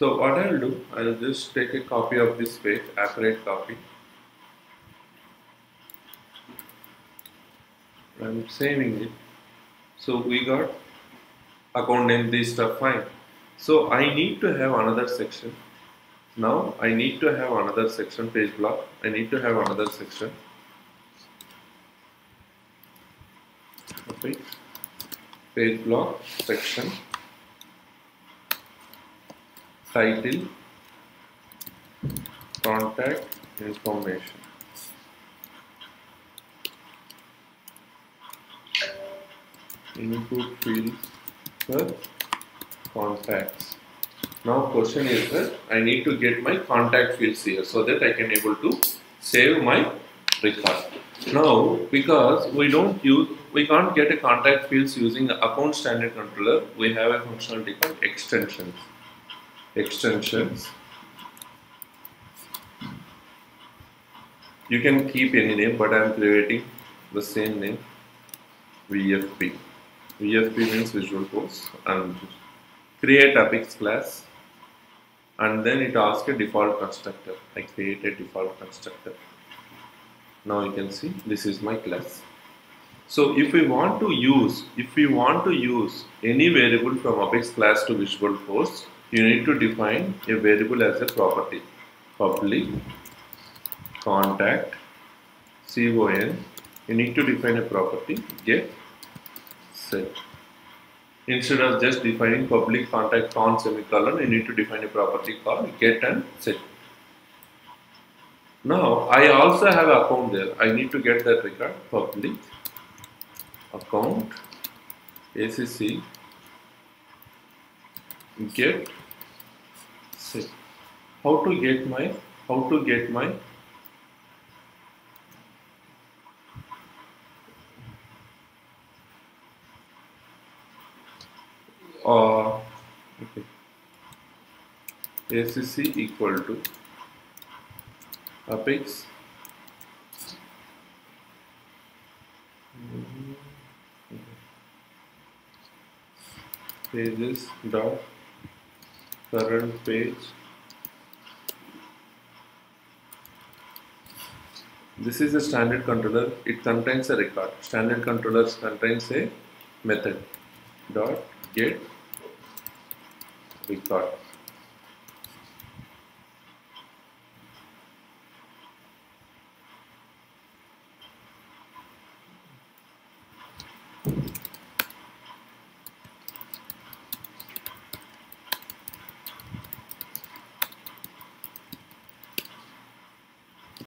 So what I'll do, I'll just take a copy of this page, accurate copy. I'm saving it. So we got account name, this stuff fine. So I need to have another section. Now I need to have another section page block. I need to have another section. Okay. Page block section title contact information. Input fields for contacts. Now question is that I need to get my contact fields here so that I can able to save my record. Now because we don't use we can't get a contact fields using account standard controller we have a functionality called extensions extensions. You can keep any name but I am creating the same name VFP VFP means Visualforce and create Apex class and then it asks a default constructor. I create a default constructor. Now you can see this is my class. So if we want to use if we want to use any variable from Apex class to Visualforce you need to define a variable as a property. Public contact con you need to define a property. Get set. Instead of just defining public contact con semicolon you need to define a property called get and set. Now I also have account there. I need to get that record. Public account ACC get set how to get my how to get my uh, okay. ACC equal to apex. Pages dot current page. This is a standard controller. It contains a record. Standard controllers contains a method. Dot get record